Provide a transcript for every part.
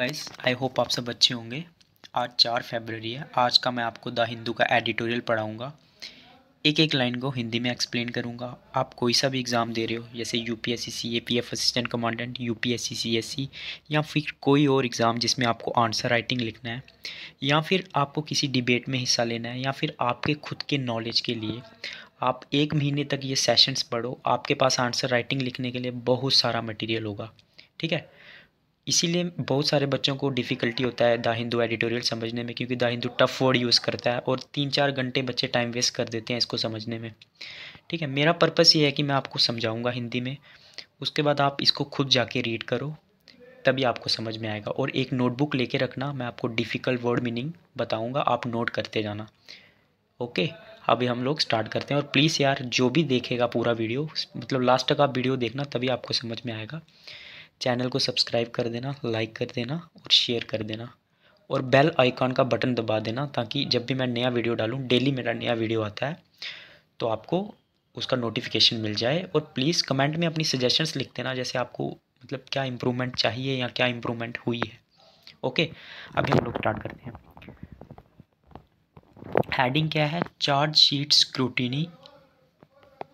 Guys I hope आप सब अच्छे होंगे। आज चार फरवरी है। आज का मैं आपको द हिंदू का एडिटोरियल पढ़ाऊँगा। एक एक लाइन को हिंदी में एक्सप्लेन करूँगा। आप कोई सा भी एग्ज़ाम दे रहे हो, जैसे U P S C C A P F assistant commandant U P S C C S C या फिर कोई और एग्ज़ाम जिसमें आपको आंसर राइटिंग लिखना है, या फिर आपको किसी डिबेट में हिस्सा लेना है, या फिर आपके खुद के नॉलेज के लिए, आप एक महीने तक ये सेशंस पढ़ो। आपके पास आंसर राइटिंग लिखने के लिए बहुत सारा मटेरियल होगा। ठीक है? इसीलिए बहुत सारे बच्चों को डिफ़िकल्टी होता है द हिंदू एडिटोरियल समझने में, क्योंकि the Hindu tough word use करता है और तीन चार घंटे बच्चे टाइम वेस्ट कर देते हैं इसको समझने में। ठीक है, मेरा पर्पस ये है कि मैं आपको समझाऊँगा हिंदी में, उसके बाद आप इसको खुद जाके रीड करो, तभी आपको समझ में आएगा। और एक नोटबुक लेके रखना, मैं आपको डिफ़िकल्ट वर्ड मीनिंग बताऊँगा, आप नोट करते जाना। ओके अभी हम लोग स्टार्ट करते हैं और प्लीज़ यार, जो भी देखेगा पूरा वीडियो मतलब लास्ट तक आप वीडियो देखना, तभी आपको समझ में आएगा। चैनल को सब्सक्राइब कर देना लाइक कर देना और शेयर कर देना। और बेल आइकॉन का बटन दबा देना ताकि जब भी मैं नया वीडियो डालूँ डेली मेरा नया वीडियो आता है तो आपको उसका नोटिफिकेशन मिल जाए। और प्लीज़ कमेंट में अपनी सजेशंस लिख देना, जैसे आपको मतलब क्या इम्प्रूवमेंट चाहिए या क्या इम्प्रूवमेंट हुई है। ओके अभी हम लोग स्टार्ट करते हैं। हेडिंग क्या है? Charge sheet scrutiny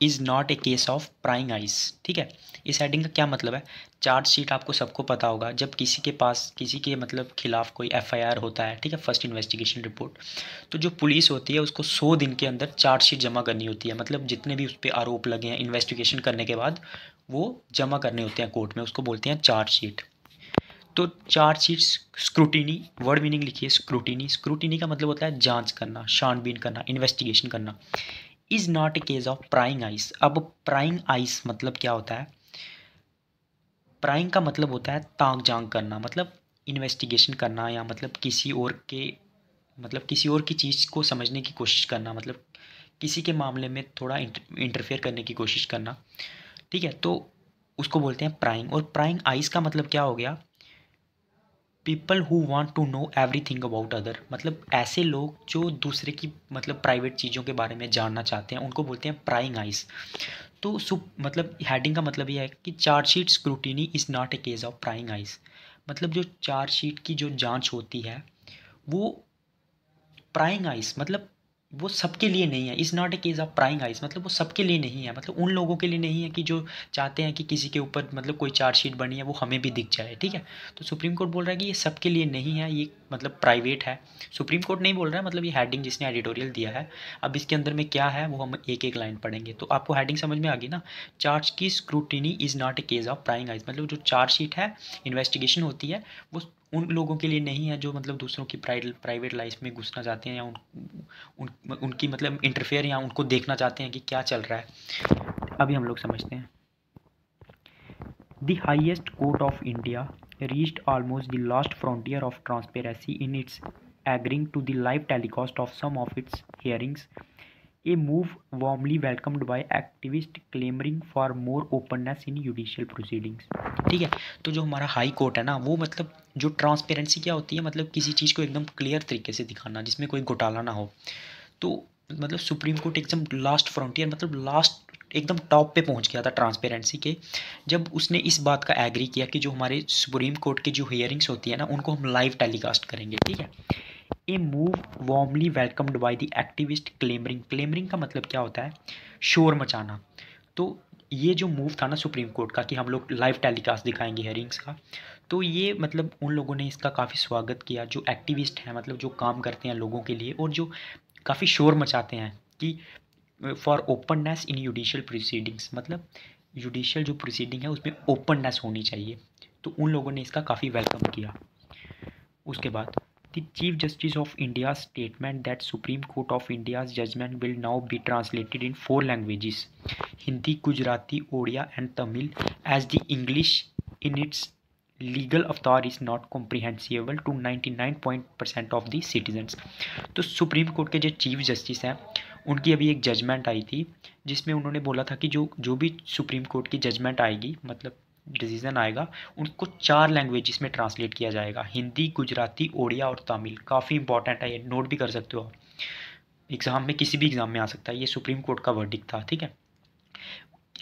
is not a case of prying eyes ठीक है? इस हेडिंग का क्या मतलब है? चार्ज शीट आपको सबको पता होगा, जब किसी के पास, किसी के मतलब खिलाफ कोई एफआईआर होता है, ठीक है? फ़र्स्ट इन्वेस्टिगेशन रिपोर्ट तो जो पुलिस होती है, उसको सौ दिन के अंदर चार्ज शीट जमा करनी होती है। मतलब जितने भी उस पर आरोप लगे हैं इन्वेस्टिगेशन करने के बाद, वो जमा करने होते हैं कोर्ट में, उसको बोलते हैं चार्ज शीट तो charge sheet scrutiny word meaning लिखिए स्क्रूटिनी स्क्रूटिनी का मतलब होता है जाँच करना, छानबीन करना इन्वेस्टिगेशन करना। Is not a case of prying eyes अब प्राइंग आइस मतलब क्या होता है? प्राइंग का मतलब होता है ताक जांग करना मतलब इन्वेस्टिगेशन करना या मतलब किसी और के मतलब किसी और की चीज़ को समझने की कोशिश करना मतलब किसी के मामले में थोड़ा इंटरफेयर करने की कोशिश करना। ठीक है तो उसको बोलते हैं प्राइंग और प्राइंग आइस का मतलब क्या हो गया? People who want to know everything about other मतलब ऐसे लोग जो दूसरे की मतलब प्राइवेट चीज़ों के बारे में जानना चाहते हैं, उनको बोलते हैं प्राइंग आइज़ तो सुप मतलब हेडिंग का मतलब यह है कि chargesheet scrutiny is not a case of prying eyes मतलब जो चार्जशीट की जो जाँच होती है, वो प्राइंग आइस मतलब वो सबके लिए नहीं है। Is not a case of prying eyes मतलब वो सबके लिए नहीं है। मतलब उन लोगों के लिए नहीं है कि जो चाहते हैं कि किसी के ऊपर मतलब कोई चार्जशीट बनी है, वो हमें भी दिख जाए, ठीक है? तो सुप्रीम कोर्ट बोल रहा है कि ये सबके लिए नहीं है, ये मतलब प्राइवेट है। सुप्रीम कोर्ट नहीं बोल रहा है मतलब ये हेडिंग जिसने एडिटोरियल दिया है, अब इसके अंदर में क्या है, वो हम एक एक लाइन पढ़ेंगे। तो आपको हेडिंग समझ में आ गई ना? चार्ज की scrutiny is not a case of prying eyes मतलब जो चार्जशीट है इन्वेस्टिगेशन होती है, वो उन लोगों के लिए नहीं है जो मतलब दूसरों की प्राइवेट लाइफ में घुसना चाहते हैं या उन, उन उनकी मतलब इंटरफेयर या उनको देखना चाहते हैं कि क्या चल रहा है। अभी हम लोग समझते हैं। The highest court of India reached almost the last frontier of transparency in its agreeing to the live telecast of some of its hearings a move warmly welcomed by activist clamouring for more openness in judicial proceedings ठीक है? तो जो हमारा high court है ना, वो मतलब जो ट्रांसपेरेंसी क्या होती है? मतलब किसी चीज़ को एकदम क्लियर तरीके से दिखाना, जिसमें कोई घोटाला ना हो। तो मतलब सुप्रीम कोर्ट एकदम लास्ट फ्रंटियर मतलब लास्ट एकदम टॉप पे पहुँच गया था ट्रांसपेरेंसी के, जब उसने इस बात का एग्री किया कि जो हमारे सुप्रीम कोर्ट के जो हियरिंग्स होती है ना, उनको हम लाइव टेलीकास्ट करेंगे, ठीक है? A move warmly welcomed by the activist clamouring. Clamouring का मतलब क्या होता है? शोर मचाना। तो ये जो मूव था ना सुप्रीम कोर्ट का कि हम लोग लाइव टेलीकास्ट दिखाएँगे हेयरिंग्स का तो ये मतलब उन लोगों ने इसका काफ़ी स्वागत किया जो एक्टिविस्ट हैं मतलब जो काम करते हैं लोगों के लिए और जो काफ़ी शोर मचाते हैं कि for openness in judicial proceedings मतलब जुडिशियल जो प्रोसीडिंग है उसमें ओपननेस होनी चाहिए। तो उन लोगों ने इसका काफ़ी वेलकम किया। उसके बाद The Chief Justice of India's statement that Supreme Court of India's judgment will now be translated in four languages Hindi, Gujarati, Odia, and Tamil, as the English in its legal avatar is not comprehensible to 99% of the citizens. तो supreme court के जो chief justice हैं उनकी अभी एक judgement आई थी जिसमें उन्होंने बोला था कि जो जो भी सुप्रीम कोर्ट की जजमेंट आएगी मतलब डिसीज़न आएगा, उनको चार लैंग्वेजेस में ट्रांसलेट किया जाएगा, हिंदी, गुजराती, ओडिया और तमिल। काफ़ी इंपॉर्टेंट है ये नोट भी कर सकते हो आप। एग्ज़ाम में किसी भी एग्ज़ाम में आ सकता है, ये सुप्रीम कोर्ट का वर्डिक था, ठीक है?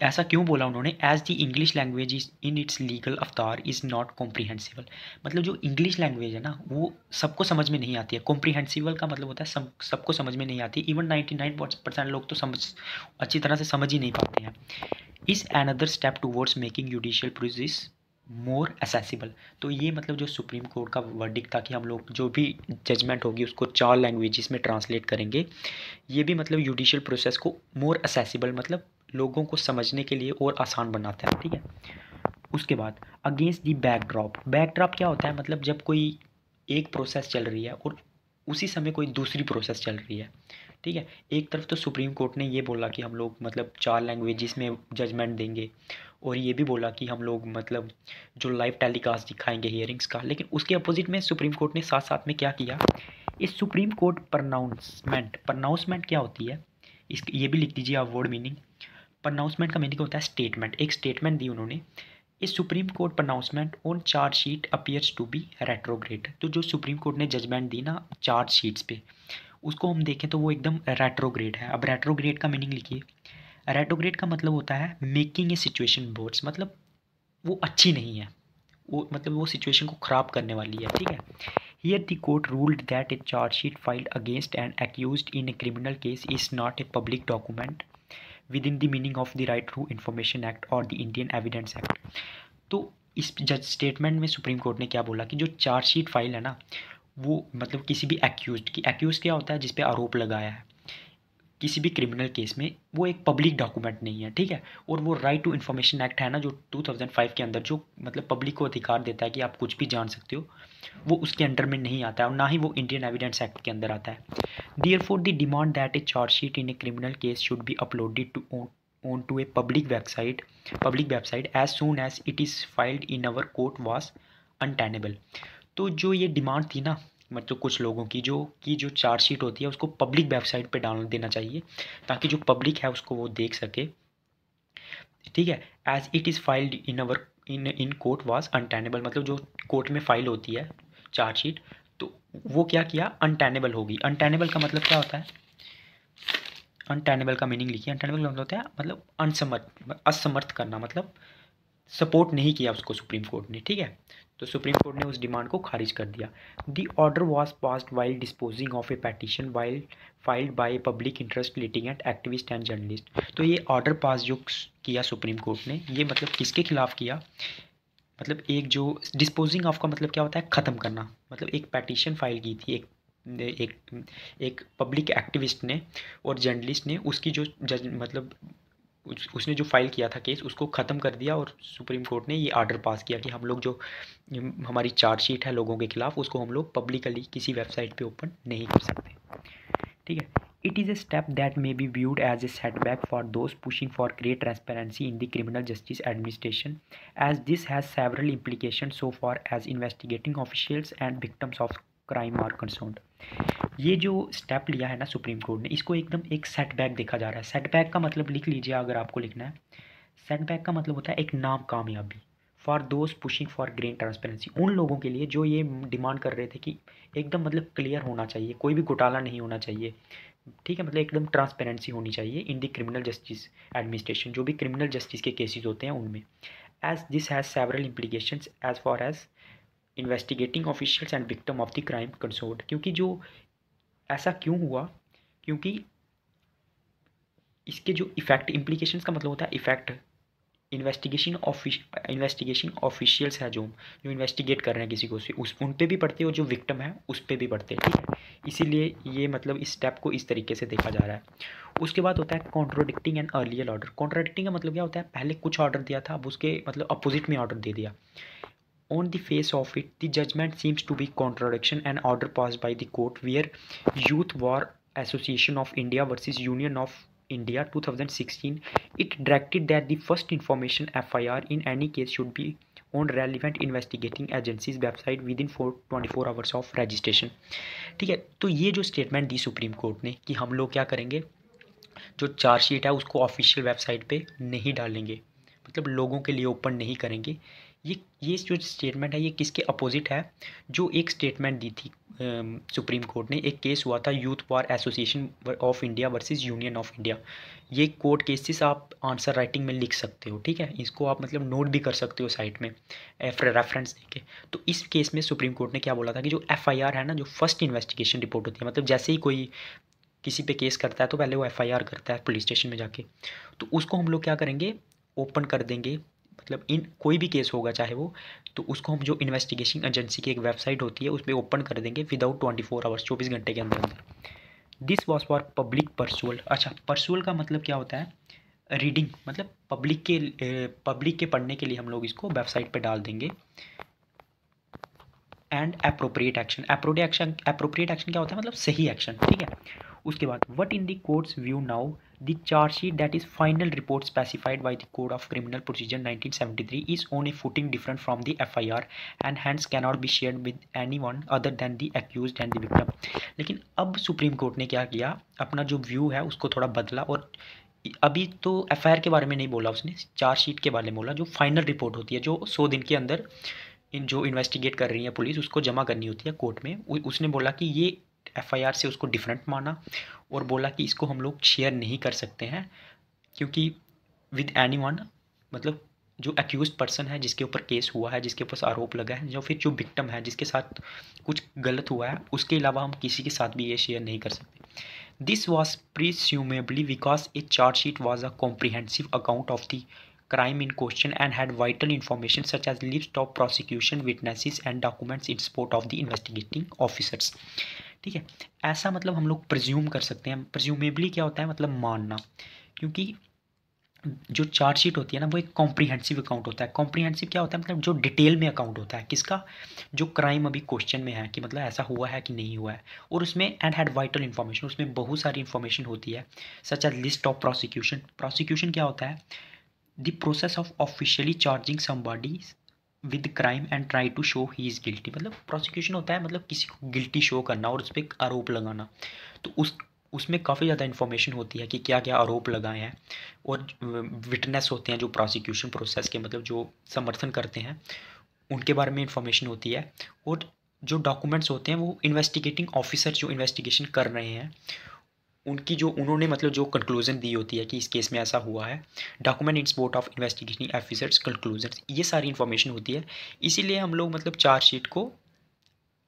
ऐसा क्यों बोला उन्होंने? As the English language is in its legal avatar is not comprehensible मतलब जो इंग्लिश लैंग्वेज है ना, वो सबको समझ में नहीं आती है। कॉम्प्रीहेंसिबल का मतलब होता है सब सबको समझ में नहीं आती। इवन नाइन्टी नाइन परसेंट लोग तो समझ, अच्छी तरह से समझ ही नहीं पाते हैं। This another step towards making judicial process more accessible तो ये मतलब जो सुप्रीम कोर्ट का वर्डिक था कि हम लोग जो भी जजमेंट होगी उसको चार लैंग्वेजेस में ट्रांसलेट करेंगे, ये भी मतलब जुडिशियल प्रोसेस को मोर एसेसिबल मतलब लोगों को समझने के लिए और आसान बनाता है, ठीक है? उसके बाद अगेंस्ट दी बैकड्रॉप बैकड्रॉप क्या होता है? मतलब जब कोई एक प्रोसेस चल रही है और उसी समय कोई दूसरी प्रोसेस चल रही है ठीक है? एक तरफ़ तो सुप्रीम कोर्ट ने ये बोला कि हम लोग मतलब चार लैंग्वेजेस में जजमेंट देंगे और ये भी बोला कि हम लोग मतलब जो लाइव टेलीकास्ट दिखाएँगे हियरिंग्स का। लेकिन उसके अपोजिट में सुप्रीम कोर्ट ने साथ साथ में क्या किया? इस सुप्रीम कोर्ट प्रनाउंसमेंट प्रनाउंसमेंट क्या होती है? इस ये भी लिख दीजिए आप वर्ड मीनिंग प्रनाउंसमेंट का मीनिंग होता है स्टेटमेंट एक स्टेटमेंट दी उन्होंने। This supreme court pronouncement on charge sheet appears to be retrograde तो जो सुप्रीम कोर्ट ने जजमेंट दी ना चार्ज शीट्स पे उसको हम देखें तो वो एकदम रेट्रोग्रेड है। अब रेट्रोग्रेड का मीनिंग लिखिए। रेट्रोग्रेड का मतलब होता है मेकिंग ए सिचुएशन बोर्ड्स मतलब वो अच्छी नहीं है। वो मतलब वो सिचुएशन को ख़राब करने वाली है, ठीक है? Here the court ruled that a chargesheet filed against and accused in a criminal case is not a public document within the meaning of the right to information act और द इंडियन एविडेंस एक्ट तो इस जज statement में supreme court ने क्या बोला कि जो चार्जशीट फ़ाइल है ना वो मतलब किसी भी एक्यूज की एक्यूज क्या होता है जिस पे आरोप लगाया है? किसी भी क्रिमिनल केस में वो एक पब्लिक डॉक्यूमेंट नहीं है, ठीक है? और वो राइट टू इन्फॉर्मेशन एक्ट है ना जो 2005 के अंदर जो मतलब पब्लिक को अधिकार देता है कि आप कुछ भी जान सकते हो, वो उसके अंडर में नहीं आता है और ना ही वो इंडियन एविडेंस एक्ट के अंदर आता है। Therefore the demand that a chargesheet in a criminal case should be uploaded to on to a public website public website as soon as it is filed in our court was untenable तो जो ये demand थी ना मतलब कुछ लोगों की, जो की जो चार्जशीट होती है, उसको पब्लिक वेबसाइट पे डाल देना चाहिए, ताकि जो पब्लिक है उसको वो देख सके। ठीक है? As it is filed in our in in court was untenable मतलब जो कोर्ट में फ़ाइल होती है चार्जशीट तो वो क्या किया? अनटेनेबल होगी अनटेनेबल का मतलब क्या होता है? अनटेनेबल का मीनिंग लिखिए। अनटेनेबल का मतलब होता है मतलब अनसमर्थ असमर्थ करना मतलब सपोर्ट नहीं किया उसको सुप्रीम कोर्ट ने। ठीक है? तो सुप्रीम कोर्ट ने उस डिमांड को खारिज कर दिया। The order was passed while disposing of a petition while filed by public interest litigant activist and journalist तो ये ऑर्डर पास जो किया सुप्रीम कोर्ट ने, ये मतलब किसके खिलाफ किया? मतलब एक जो डिस्पोजिंग ऑफ़ का मतलब क्या होता है? ख़त्म करना। मतलब एक पैटिशन फ़ाइल की थी, एक एक एक पब्लिक एक्टिविस्ट ने और जर्नलिस्ट ने, उसकी जो जज मतलब उस, उसने जो फ़ाइल किया था केस उसको ख़त्म कर दिया और सुप्रीम कोर्ट ने ये आर्डर पास किया कि हम लोग जो हमारी चार्जशीट है लोगों के खिलाफ उसको हम लोग पब्लिकली किसी वेबसाइट पे ओपन नहीं कर सकते। ठीक है? It is a step that may be viewed as a setback for those pushing for great transparency in the criminal justice administration as this has several implication so far as investigating officials and victims of crime are concern ये जो step लिया है ना supreme court ने, इसको एकदम एक setback देखा जा रहा है। सेटबैक का मतलब लिख लीजिए अगर आपको लिखना है। सेटबैक का मतलब होता है एक नाम कामयाबी for those pushing for grain transparency उन लोगों के लिए जो ये डिमांड कर रहे थे कि एकदम मतलब क्लियर होना चाहिए, कोई भी घोटाला नहीं होना चाहिए। ठीक है मतलब एकदम ट्रांसपेरेंसी होनी चाहिए in the criminal justice administration जो भी क्रिमिनल जस्टिस के केसेस होते हैं उनमें। As this has several implication as far as investigating officials and victim of the crime consort क्योंकि जो ऐसा क्यों हुआ? क्योंकि इसके जो इफ़ेक्ट इम्प्लीकेशन का मतलब होता है effect investigation official investigation officials है जो जो इन्वेस्टिगेट कर रहे हैं किसी को उस उन पे भी पढ़ते हैं और जो विक्टम है, उस पर भी पढ़ते हैं, ठीक है? इसीलिए ये मतलब इस स्टेप को इस तरीके से देखा जा रहा है। उसके बाद होता है contradicting and earlier order contradicting का मतलब क्या होता है? पहले कुछ ऑर्डर दिया था, अब उसके मतलब अपोजिट में ऑर्डर दे दिया। On the face of it, the judgment seems to be contradiction and order passed by the court where Youth War Association of India versus Union of India 2016 it directed that the first information FIR in any case should be on relevant investigating agencies website within 4 24 hours of registration ठीक है तो ये जो statement दी supreme court ने कि हम लोग क्या करेंगे जो चार्जशीट है उसको ऑफिशियल वेबसाइट पे नहीं डालेंगे मतलब लोगों के लिए ओपन नहीं करेंगे ये ये जो स्टेटमेंट है, ये किसके अपोजिट है? जो एक स्टेटमेंट दी थी सुप्रीम कोर्ट ने, एक केस हुआ था youth bar association of India versus union of India ये कोर्ट केसेस आप आंसर राइटिंग में लिख सकते हो, ठीक है? इसको आप मतलब नोट भी कर सकते हो साइट में रेफरेंस देके। तो इस केस में सुप्रीम कोर्ट ने क्या बोला था कि जो एफआईआर है ना, जो फ़र्स्ट इन्वेस्टिगेशन रिपोर्ट होती है मतलब जैसे ही कोई किसी पे केस करता है तो पहले वो एफआईआर करता है पुलिस स्टेशन में जाके। तो उसको हम लोग क्या करेंगे? ओपन कर देंगे। मतलब इन कोई भी केस होगा, चाहे वो तो उसको हम जो इन्वेस्टिगेशन एजेंसी की एक वेबसाइट होती है उस पर ओपन कर देंगे विदाउट ट्वेंटी फोर आवर्स चौबीस घंटे के अंदर अंदर। This was for public perusal अच्छा परसुअल का मतलब क्या होता है? रीडिंग मतलब पब्लिक के पब्लिक के पढ़ने के लिए हम लोग इसको वेबसाइट पर डाल देंगे। And appropriate action appropriate action appropriate action क्या होता है? मतलब सही एक्शन ठीक है? उसके बाद what in the court's view now the chargesheet that is final report specified by the code of criminal procedure 1973 is on a footing different from the F I R and hands cannot be share with anyone other than the accused and the victim लेकिन अब supreme court ने क्या किया? अपना जो view है उसको थोड़ा बदला और अभी तो एफआईआर के बारे में नहीं बोला उसने चार्जशीट के बारे में बोला। जो फाइनल रिपोर्ट होती है, जो सौ दिन के अंदर इन जो इन्वेस्टिगेट कर रही है पुलिस, उसको जमा करनी होती है कोर्ट में। उसने बोला कि ये एफआईआर से उसको डिफरेंट माना और बोला कि इसको हम लोग शेयर नहीं कर सकते हैं, क्योंकि विद एनी मतलब जो अक्यूज पर्सन है, जिसके ऊपर केस हुआ है, जिसके ऊपर आरोप लगा है जो फिर जो विक्टम है, जिसके साथ कुछ गलत हुआ है, उसके अलावा हम किसी के साथ भी ये शेयर नहीं कर सकते। This was presumably because a chargesheet was a comprehensive account of the crime in question and had vital information such as list of prosecution witnesses and documents in support of the investigating officers. ठीक है? ऐसा मतलब हम लोग presume कर सकते हैं। प्रज्यूमेबली क्या होता है? मतलब मानना। क्योंकि जो चार्जशीट होती है ना, वो एक कॉम्प्रीहेंसिव अकाउंट होता है। कॉम्प्रीहेंसिव क्या होता है? मतलब जो डिटेल में अकाउंट होता है। किसका? जो क्राइम अभी क्वेश्चन में है कि मतलब ऐसा हुआ है कि नहीं हुआ है। और उसमें एंड हैड वाइटल इन्फॉर्मेशन उसमें बहुत सारी इन्फॉर्मेशन होती है। Such as list of prosecution prosecution क्या होता है? The process of officially charging somebody with crime and try to show he is guilty मतलब प्रोसिक्यूशन होता है मतलब किसी को गिल्टी शो करना और उस पर आरोप लगाना। तो उस, उसमें काफ़ी ज़्यादा इन्फॉर्मेशन होती है कि क्या क्या आरोप लगाए हैं और विटनेस होते हैं जो प्रोसिक्यूशन प्रोसेस के मतलब जो समर्थन करते हैं, उनके बारे में इंफॉर्मेशन होती है। और जो डॉक्यूमेंट्स होते हैं, वो इन्वेस्टिगेटिंग ऑफिसर जो इन्वेस्टिगेशन कर रहे हैं उनकी जो, उन्होंने मतलब जो कंक्लूजन दी होती है कि इस केस में ऐसा हुआ है document in support of investigation officers conclusion ये सारी इन्फॉर्मेशन होती है। इसीलिए हम लोग मतलब चार्जशीट को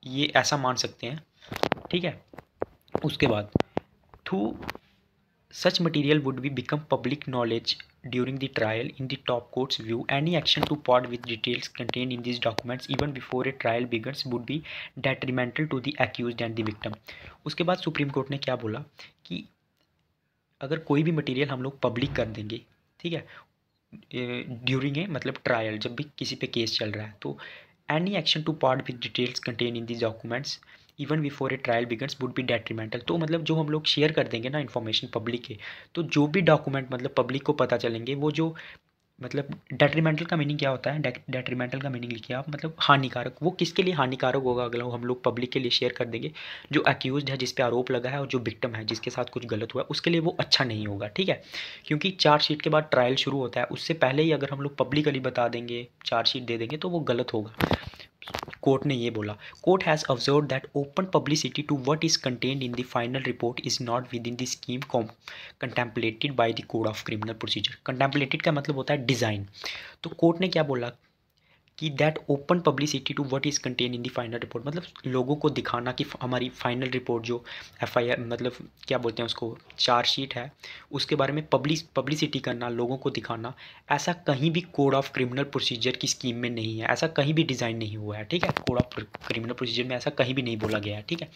ये ऐसा मान सकते हैं, ठीक है? उसके बाद through such material would be become public knowledge during the trial in the top court's view. Any action to part with details contained in these documents even before a trial begins would be detrimental to the accused and the victim. उसके बाद supreme court ने क्या बोला कि अगर कोई भी material हम लोग पब्लिक कर देंगे ठीक है ड्यूरिंग ए मतलब ट्रायल जब भी किसी पे केस चल रहा है तो any action to part with details contain in this documents even before a trial begins would be detrimental तो मतलब जो हम लोग शेयर कर देंगे ना इन्फॉर्मेशन पब्लिक के तो जो भी डॉक्यूमेंट मतलब पब्लिक को पता चलेंगे, वो जो मतलब डेट्रीमेंटल का मीनिंग क्या होता है? डेट्रीमेंटल का मीनिंग लिखिए आप मतलब हानिकारक, वो किसके लिए हानिकारक होगा अगला? हम लोग पब्लिक के लिए शेयर कर देंगे। जो अक्यूज है जिस पे आरोप लगा है और जो विक्टम है, जिसके साथ कुछ गलत हुआ है, उसके लिए वो अच्छा नहीं होगा, ठीक है? क्योंकि चार्जशीट के बाद ट्रायल शुरू होता है, उससे पहले ही अगर हम लोग पब्लिकली बता देंगे चार्जशीट दे देंगे तो वो गलत होगा। कोर्ट ने ये बोला, court has observe that open publicity to what is contend in the final report is not within the scheme contemplated by the code of criminal procedure contemplated का मतलब होता है डिज़ाइन तो कोर्ट ने क्या बोला? कि that open publicity to what is contain in the final report मतलब लोगों को दिखाना कि हमारी फाइनल रिपोर्ट जो एफ़ आई आर मतलब क्या बोलते हैं उसको चार्जशीट है, उसके बारे में पब्लिस पब्लिसिटी करना, लोगों को दिखाना, ऐसा कहीं भी कोड ऑफ़ क्रिमिनल प्रोसीजर की स्कीम में नहीं है, ऐसा कहीं भी डिज़ाइन नहीं हुआ है, ठीक है? कोड ऑफ़ क्रिमिनल प्रोसीजर में ऐसा कहीं भी नहीं बोला गया है, ठीक है?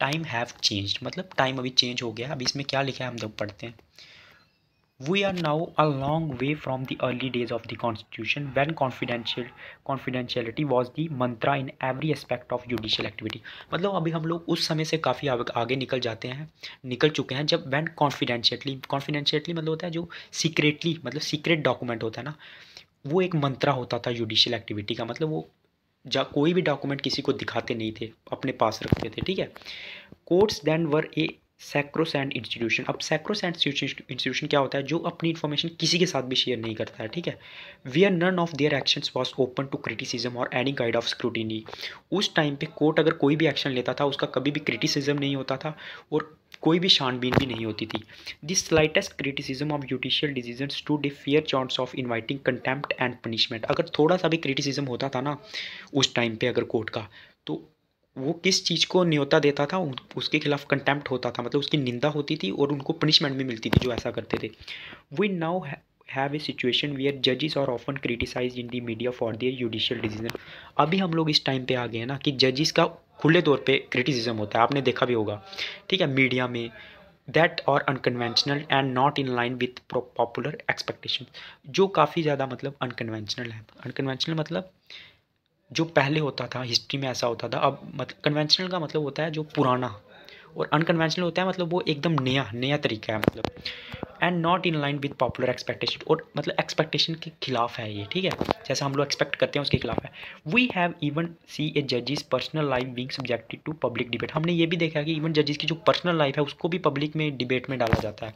टाइम हैव चेंज मतलब टाइम अभी चेंज हो गया अभी इसमें क्या लिखा है हम जब पढ़ते हैं। We are now a long way from the early days of the constitution when confidential confidentiality was the mantra in every aspect of judicial activity मतलब अभी हम लोग उस समय से काफ़ी आगे निकल जाते हैं निकल चुके हैं जब when confidentially confidentiality मतलब होता है जो secretly मतलब secret document होता है ना वो एक मंत्रा होता था जुडिशियल एक्टिविटी का मतलब वो जा कोई भी डॉक्यूमेंट किसी को दिखाते नहीं थे अपने पास रखते थे ठीक है courts then were a sacrosanct institution अब सैक्रोसेंट इंस्टीट्यूशन क्या होता है? जो अपनी इन्फॉर्मेशन किसी के साथ भी शेयर नहीं करता है, ठीक है? We are none of their actions was open to criticism और एनी गाइड ऑफ़ स्क्रूटिनी उस टाइम पे कोर्ट अगर कोई भी एक्शन लेता था, उसका कभी भी क्रिटिसिज्म नहीं होता था और कोई भी छानबीन भी नहीं होती थी। This slightest criticism of judicial decision today fair chance of inviting contempt and punishment अगर थोड़ा सा भी क्रिटिसिज्म होता था ना, उस टाइम पे अगर कोर्ट का तो वो किस चीज़ को न्योता देता था उसके खिलाफ कंटेम्प्ट होता था मतलब उसकी निंदा होती थी और उनको पनिशमेंट भी मिलती थी जो ऐसा करते थे। We now have a situation where जजेस are often criticise in the media for their judicial decision अभी हम लोग इस टाइम पे आ गए हैं ना कि जजेस का खुले तौर पे क्रिटिसिज्म होता है। आपने देखा भी होगा, ठीक है मीडिया में दैट और unconventional and not in line with popular expectation जो काफ़ी ज़्यादा मतलब अनकन्वेंशनल है। अनकन्वेंशनल मतलब जो पहले होता था हिस्ट्री में ऐसा होता था, अब मतलब कन्वेंशनल का मतलब होता है जो पुराना और अनकन्वेंशनल होता है मतलब वो एकदम नया नया तरीका है मतलब। And not in line with popular expectation और मतलब एक्सपेक्टेशन के खिलाफ है ये, ठीक है? जैसा हम लोग एक्सपेक्ट करते हैं उसके खिलाफ है। We have even see a जजिस personal life being subjected to public debate हमने ये भी देखा कि इवन जजिस की जो पर्सनल लाइफ है, उसको भी पब्लिक में डिबेट में डाला जाता है।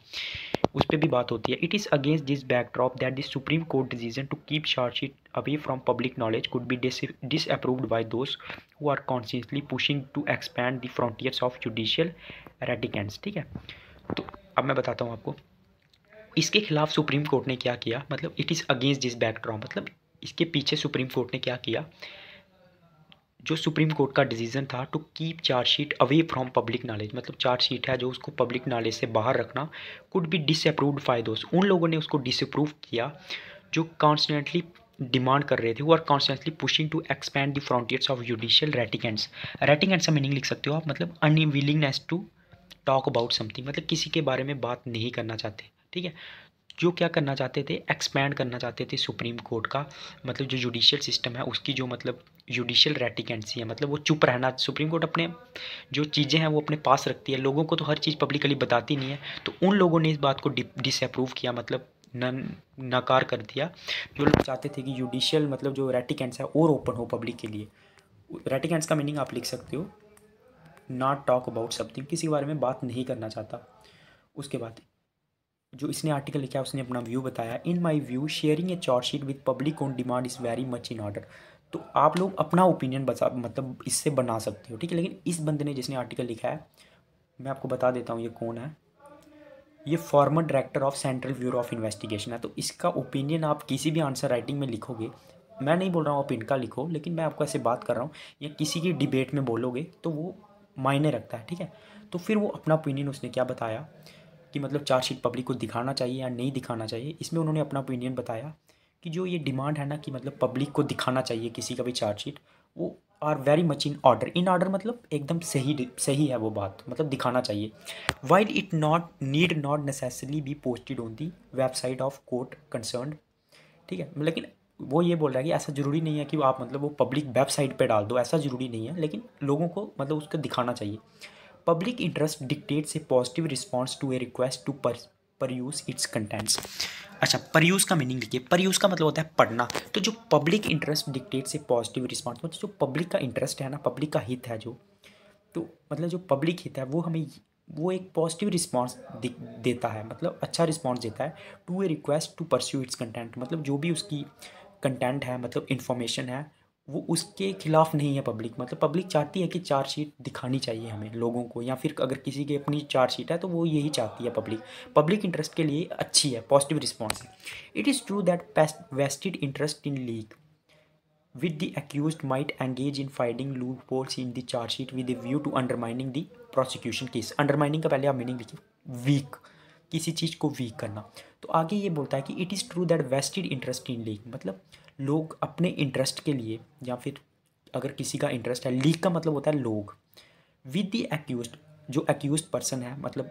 उस पर भी बात होती है। It is against this backdrop that this supreme court decision to keep chargesheet away from public knowledge could be disapproved by those who are consciously pushing to expand the frontiers of judicial reticence ठीक है? तो अब मैं बताता हूँ आपको। इसके खिलाफ सुप्रीम कोर्ट ने क्या किया? मतलब it is against this backdrop मतलब इसके पीछे सुप्रीम कोर्ट ने क्या किया? जो सुप्रीम कोर्ट का डिसीज़न था to keep chargesheet away from public knowledge मतलब चार्जशीट है जो उसको पब्लिक नॉलेज से बाहर रखना कुड बी डिसअप्रूव्ड फायदोस उन लोगों ने उसको डिसअप्रूव किया जो कॉन्स्टेंटली डिमांड कर रहे थे वो are constantly pushing to expand the frontiers of judicial reticence reticence का मीनिंग लिख सकते हो आप? मतलब unwillingness to talk about something मतलब किसी के बारे में बात नहीं करना चाहते। ठीक है? जो क्या करना चाहते थे एक्सपैंड करना चाहते थे सुप्रीम कोर्ट का मतलब जो जुडिशियल सिस्टम है, उसकी जो मतलब जुडिशियल रेटिकेंसी है मतलब वो चुप रहना सुप्रीम कोर्ट अपने जो चीज़ें हैं वो अपने पास रखती है। लोगों को तो हर चीज़ पब्लिकली बताती नहीं है। तो उन लोगों ने इस बात को डिसअप्रूव किया मतलब न नकार कर दिया। जो लोग चाहते थे कि जुडिशियल मतलब जो रेटिकेंट्स है, और ओपन हो पब्लिक के लिए। रेटिकेंट्स का मीनिंग आप लिख सकते हो। नॉट टॉक अबाउट समथिंग किसी के बारे में बात नहीं करना चाहता। उसके बाद जो इसने आर्टिकल लिखा है, उसने अपना व्यू बताया। In my view sharing a charge sheet with public on demand is very much in order तो आप लोग अपना ओपिनियन बता मतलब इससे बना सकते हो, ठीक है? लेकिन इस बंदे ने जिसने आर्टिकल लिखा है, मैं आपको बता देता हूँ, ये कौन है? ये former director of central bureau of investigation है। तो इसका ओपिनियन आप किसी भी आंसर राइटिंग में लिखोगे, मैं नहीं बोल रहा हूँ आप इनका लिखो, लेकिन मैं आपको ऐसे बात कर रहा हूँ, या किसी की डिबेट में बोलोगे तो वो मायने रखता है, ठीक है? तो फिर वो अपना ओपिनियन उसने क्या बताया? कि मतलब चार्जशीट पब्लिक को दिखाना चाहिए या नहीं दिखाना चाहिए, इसमें उन्होंने अपना ओपिनियन बताया कि जो ये डिमांड है ना कि मतलब पब्लिक को दिखाना चाहिए किसी का भी चार्जशीट वो are very much in order in order मतलब एकदम सही सही है वो बात मतलब दिखाना चाहिए। While it not need not necessarily be posted on the website of court concern ठीक है, लेकिन वो ये बोल रहा है कि ऐसा ज़रूरी नहीं है कि आप मतलब वो पब्लिक वेबसाइट पे डाल दो, ऐसा ज़रूरी नहीं है, लेकिन लोगों को मतलब उसको दिखाना चाहिए। Public interest dictates a positive response to a request to use its contents अच्छा पर यूज़ का मीनिंग लिखिए। पर यूज़ का मतलब होता है पढ़ना। तो जो पब्लिक इंटरेस्ट डिक्टेट्स से पॉजिटिव रिस्पॉन्स मतलब जो पब्लिक का इंटरेस्ट है ना पब्लिक का हित है जो तो मतलब जो पब्लिक हित है, वो हमें वो एक पॉजिटिव रिस्पॉन्स देता है मतलब अच्छा रिस्पॉन्स देता है to a request to pursue its content मतलब जो भी उसकी कंटेंट है मतलब इन्फॉर्मेशन है वो उसके खिलाफ नहीं है पब्लिक मतलब पब्लिक चाहती है कि चार्जशीट दिखानी चाहिए हमें लोगों को, या फिर अगर किसी की अपनी चार्जशीट है तो वो यही चाहती है पब्लिक पब्लिक इंटरेस्ट के लिए अच्छी है पॉजिटिव रिस्पॉन्स है। It is true that vested interest in league with the accused might engage in finding loopholes in the chargesheet with view to undermining the prosecution case undermining का पहले आप meaning लिखिए week किसी चीज़ को week करना। तो आगे ये बोलता है कि it is true that vested interest in league मतलब लोग अपने इंटरेस्ट के लिए या फिर अगर किसी का इंटरेस्ट है लीग का मतलब होता है लोग। विद द एक्यूज जो एक्यूज पर्सन है मतलब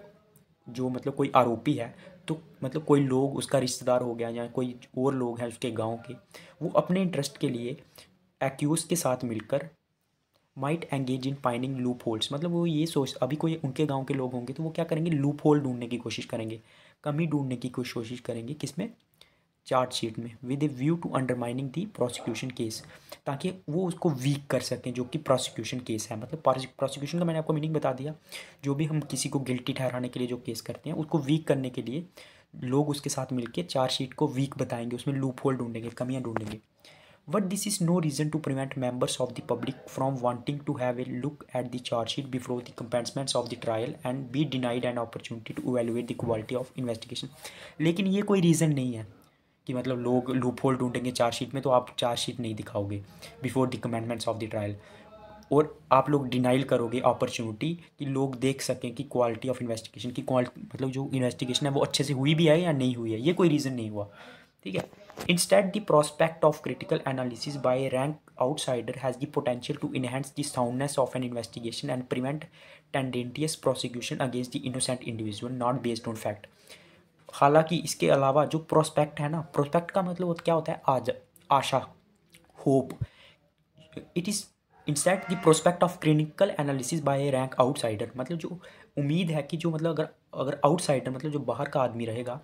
जो मतलब कोई आरोपी है तो मतलब कोई लोग, उसका रिश्तेदार हो गया या कोई और लोग हैं उसके गाँव के, वो अपने इंटरेस्ट के लिए एक्यूज के साथ मिलकर might engage in finding loopholes मतलब वो ये सोच, अभी कोई उनके गाँव के लोग होंगे तो वो क्या करेंगे? लूप होल ढूँढने की कोशिश करेंगे। कमी ढूँढने की कोशिश करेंगे किसमें? चार्जशीट में। With a view to undermining the prosecution case ताकि वो उसको वीक कर सकें, जो कि प्रोसिक्यूशन केस है। मतलब प्रोसिक्यूशन का मैंने आपको मीनिंग बता दिया। जो भी हम किसी को गिल्टी ठहराने के लिए जो केस करते हैं, उसको वीक करने के लिए लोग उसके साथ मिलकर चार्जशीट को वीक बताएँगे। उसमें लूप होल ढूंढेंगे, कमियाँ ढूंढेंगे। But this is no reason to prevent members of the public from wanting to have a look at the charge sheet before the commencement of the trial and be denied an opportunity to evaluate the quality of investigation. लेकिन ये कोई reason नहीं है कि मतलब लोग loophole ढूंढेंगे charge sheet में तो आप चार्ज शीट नहीं दिखाओगे before the commencements of the trial और आप लोग डिनाइल करोगे अपॉर्चुनिटी कि लोग देख सकें कि क्वालिटी ऑफ़ इन्वेस्टिगेशन की क्वालिटी मतलब जो इन्वेस्टिगेशन है वो अच्छे से हुई भी है या नहीं हुई है ये कोई रीज़न नहीं हुआ ठीक है Instead, the prospect of critical analysis by a rank outsider has the potential to enhance the soundness of an investigation and prevent tendentious prosecution against the innocent individual not based on fact. हालाँकि इसके अलावा जो prospect है ना prospect का मतलब क्या होता है आज आशा hope it is instead the prospect of clinical analysis by rank outsider मतलब जो उम्मीद है कि जो मतलब अगर अगर आउटसाइडर मतलब जो बाहर का आदमी रहेगा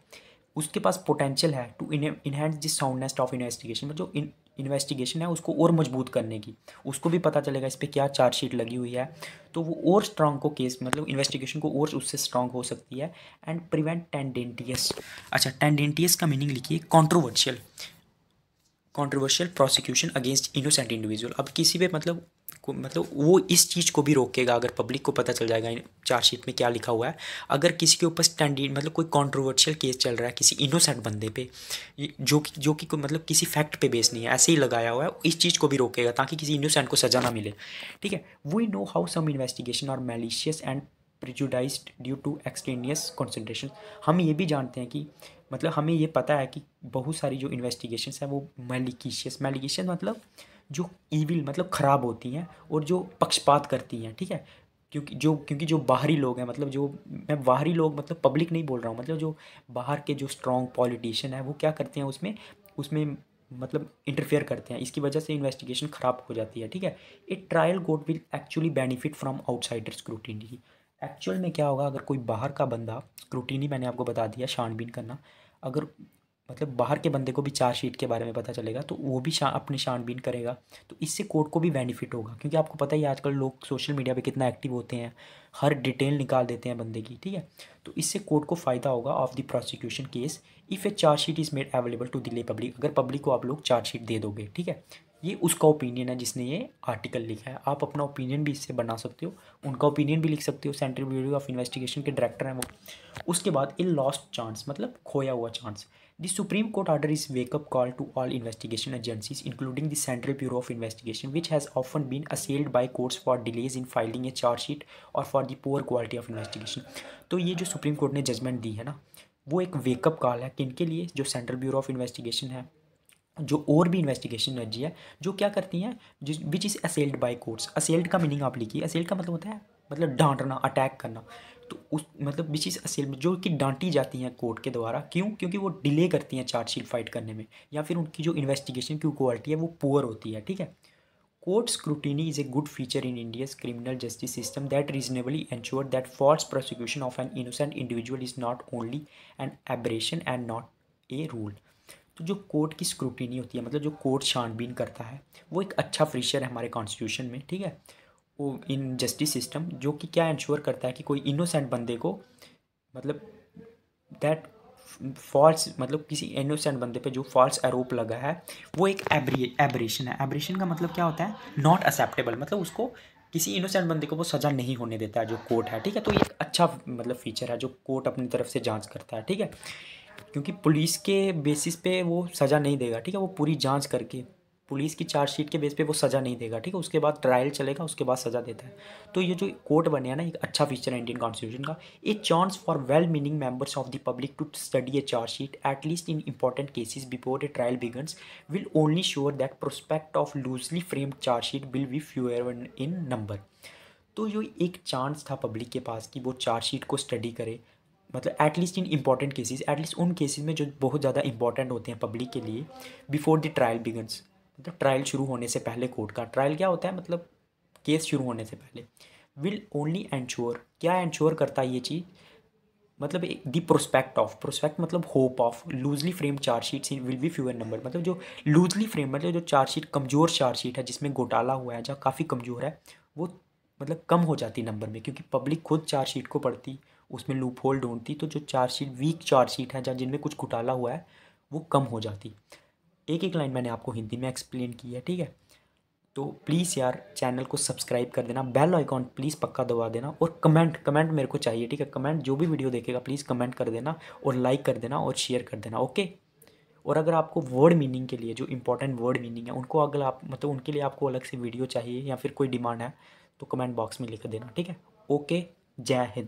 उसके पास पोटेंशियल है to enhance this soundness of investigation जो इन इन्वेस्टिगेशन है उसको और मज़बूत करने की। उसको भी पता चलेगा इस पर क्या चार्जशीट लगी हुई है। तो वो और स्ट्रांग को केस मतलब इन्वेस्टिगेशन को और उससे स्ट्रांग हो सकती है। एंड प्रिवेंट टेंडेंटियस अच्छा टेंडेंटियस का मीनिंग लिखिए controversial controversial prosecution against innocent individual अब किसी पे मतलब को मतलब वो इस चीज़ को भी रोकेगा, अगर पब्लिक को पता चल जाएगा चार्जशीट में क्या लिखा हुआ है। अगर किसी के ऊपर स्टैंडर्ड मतलब कोई कॉन्ट्रोवर्शियल केस चल रहा है किसी इनोसेंट बंदे पे जो कि जो कि मतलब किसी फैक्ट पे बेस नहीं है, ऐसे ही लगाया हुआ है इस चीज़ को भी रोकेगा ताकि किसी इनोसेंट को सजा ना मिले। ठीक है? We know how some investigation are malicious and prejudice due to extraneous concentration हम ये भी जानते हैं कि मतलब हमें ये पता है कि बहुत सारी जो इन्वेस्टिगेशन है वो मेलिकिशियस मेलिकिशियस मतलब जो ईविल मतलब ख़राब होती हैं और जो पक्षपात करती हैं, ठीक है? क्योंकि जो क्योंकि जो बाहरी लोग हैं मतलब जो मैं बाहरी लोग मतलब पब्लिक नहीं बोल रहा हूँ मतलब जो बाहर के जो स्ट्रॉन्ग पॉलिटिशियन है वो क्या करते हैं उसमें उसमें मतलब इंटरफेयर करते हैं। इसकी वजह से इन्वेस्टिगेशन ख़राब हो जाती है, ठीक है? A trial court will actually benefit from outsider scrutiny actual में क्या होगा, अगर कोई बाहर का बंदा स्क्रूटिनी मैंने आपको बता दिया, छानबीन करना, अगर मतलब बाहर के बंदे को भी चार्ज शीट के बारे में पता चलेगा तो वो भी शा अपनी छानबीन करेगा। तो इससे कोर्ट को भी बेनिफिट होगा, क्योंकि आपको पता ही आजकल लोग सोशल मीडिया पे कितना एक्टिव होते हैं, हर डिटेल निकाल देते हैं बंदे की, ठीक है? तो इससे कोर्ट को फ़ायदा होगा of the prosecution case if a charge sheet is made available to the public अगर पब्लिक को आप लोग चार्ज शीट दे दोगे, ठीक है? ये उसका ओपिनियन है जिसने ये आर्टिकल लिखा है। आप अपना ओपिनियन भी इससे बना सकते हो। उनका ओपिनियन भी लिख सकते हो। सेंट्रल ब्यूरो ऑफ़ इन्वेस्टिगेशन के डायरेक्टर हैं वो। उसके बाद इन लॉस्ट चांस मतलब खोया हुआ chance this Supreme Court order is wake up call to all investigation agencies including the Central Bureau of Investigation which has often been assailed by courts for delays in filing a chargesheet और for the poor quality of investigation तो ये जो supreme court ने judgement दी है ना, वो एक वेकअप कॉल है किन के लिए जो सेंट्रल ब्यूरो ऑफ़ इन्वेस्टिगेशन है जो और भी इन्वेस्टिगेशन एनर्जी है, जो क्या करती हैं which is assailed by courts assailed का मीनिंग आप लिखिए। असेल्ड का मतलब होता है मतलब डांटना अटैक करना। तो उस मतलब विच इज़ असेल जो कि डांटी जाती हैं कोर्ट के द्वारा। क्यों? क्योंकि वो डिले करती हैं चार्जशीट फाइट करने में। या फिर उनकी जो इन्वेस्टिगेशन की क्वालिटी है, वो पुअर होती है, ठीक है? Court scrutiny is a good feature in India's criminal justice system that reasonably ensure that false prosecution of an innocent individual is not only an aberration and not a rule तो जो court की scrutiny होती है मतलब जो court छानबीन करता है, वो एक अच्छा फीचर है हमारे कॉन्स्टिट्यूशन में, ठीक है? वो इन जस्टिस सिस्टम जो कि क्या इंश्योर करता है कि कोई इनोसेंट बंदे को मतलब दैट फॉल्स मतलब किसी इनोसेंट बंदे पे जो फॉल्स आरोप लगा है, वो एक एब्रेशन है। एब्रेशन का मतलब क्या होता है? नॉट एक्सेप्टेबल मतलब उसको किसी इनोसेंट बंदे को वो सज़ा नहीं होने देता है जो कोर्ट है, ठीक है? तो ये एक अच्छा मतलब फीचर है जो कोर्ट अपनी तरफ़ से जाँच करता है, ठीक है? क्योंकि पुलिस के बेसिस पे वो सज़ा नहीं देगा, ठीक है? वो पूरी जाँच करके, पुलिस की चार्जशीट के बेस पे वो सज़ा नहीं देगा, ठीक है? उसके बाद ट्रायल चलेगा, उसके बाद सज़ा देता है। तो ये जो कोर्ट बने हैं ना, एक अच्छा फीचर है इंडियन कॉन्स्टिट्यूशन का a chance for well meaning members of the public to study a chargesheet at least in important cases before a trial begins will only sure that prospect of loosely framed chargesheet will be fewer in number तो जो एक chance था public के पास कि वो chargesheet को study करे मतलब at least in important cases at least उन केसेस में जो बहुत ज़्यादा इंपॉर्टेंट होते हैं पब्लिक के लिए बिफोर द ट्रायल बिगन्स मतलब ट्रायल शुरू होने से पहले कोर्ट का। ट्रायल क्या होता है? मतलब केस शुरू होने से पहले। विल ओनली एंश्योर क्या एंश्योर करता है ये चीज़? मतलब दी प्रोस्पेक्ट ऑफ़ प्रोस्पेक्ट मतलब hope of loosely frame chargesheet will be fewer number मतलब जो लूजली फ्रेम मतलब जो चार्जशीट कमज़ोर चार्जशीट है, जिसमें घोटाला हुआ है, जहाँ काफ़ी कमज़ोर है, वो मतलब कम हो जाती नंबर में, क्योंकि पब्लिक खुद चार्जशीट को पढ़ती उसमें लूप होल ढूंढती तो जो चार्जशीट वीक चार्जशीट है, जहाँ जिनमें कुछ घोटाला हुआ है, वो कम हो जाती। एक एक लाइन मैंने आपको हिंदी में एक्सप्लेन की है, ठीक है? तो प्लीज़ यार चैनल को सब्सक्राइब कर देना बेल आइकॉन प्लीज़ पक्का दबा देना, और कमेंट कमेंट मेरे को चाहिए, ठीक है? कमेंट जो भी वीडियो देखेगा प्लीज़ कमेंट कर देना, और लाइक कर देना, और शेयर कर देना ओके और अगर आपको वर्ड मीनिंग के लिए, जो इंपॉर्टेंट वर्ड मीनिंग है, उनको अगर आप मतलब उनके लिए आपको अलग से वीडियो चाहिए, या फिर कोई डिमांड है तो कमेंट बॉक्स में लिख देना, ठीक है? ओके जय हिंद।